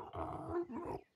Oh, no.